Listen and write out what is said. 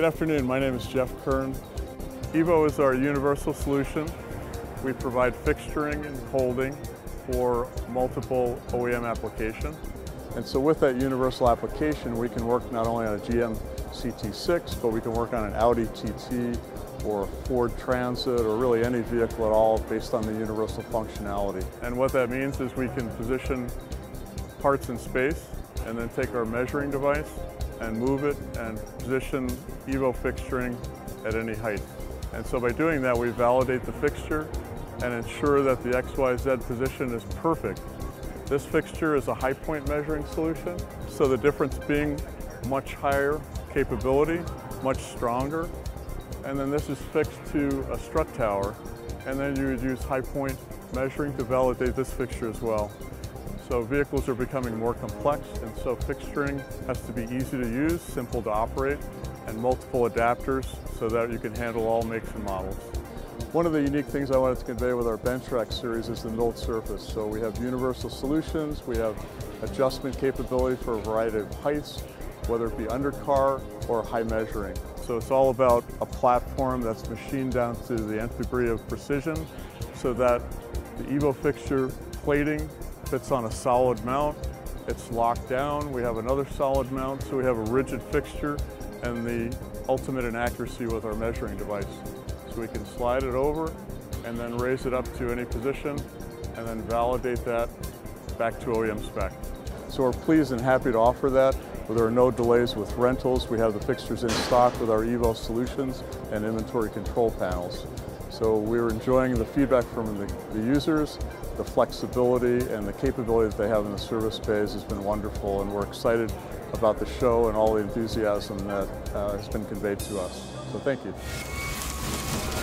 Good afternoon, my name is Jeff Kern. EVO is our universal solution. We provide fixturing and holding for multiple OEM applications. And so with that universal application, we can work not only on a GM CT6, but we can work on an Audi TT or a Ford Transit or really any vehicle at all based on the universal functionality. And what that means is we can position parts in space and then take our measuring device and move it and position EVO fixturing at any height. And so by doing that, we validate the fixture and ensure that the XYZ position is perfect. This fixture is a high point measuring solution, so the difference being much higher capability, much stronger. And then this is fixed to a strut tower, and then you would use high point measuring to validate this fixture as well. So vehicles are becoming more complex, and so fixturing has to be easy to use, simple to operate, and multiple adapters so that you can handle all makes and models. One of the unique things I wanted to convey with our BenchRack series is the milled surface. So we have universal solutions, we have adjustment capability for a variety of heights, whether it be undercar or high measuring. So it's all about a platform that's machined down to the nth degree of precision so that the EVO fixture plating fits on a solid mount. It's locked down. We have another solid mount, so we have a rigid fixture and the ultimate in accuracy with our measuring device. So we can slide it over and then raise it up to any position and then validate that back to OEM spec. So we're pleased and happy to offer that. There are no delays with rentals. We have the fixtures in stock with our EVO solutions and inventory control panels. So we're enjoying the feedback from the, the, users, the flexibility and the capability that they have in the service bays has been wonderful and we're excited about the show and all the enthusiasm that uh, has been conveyed to us. So thank you.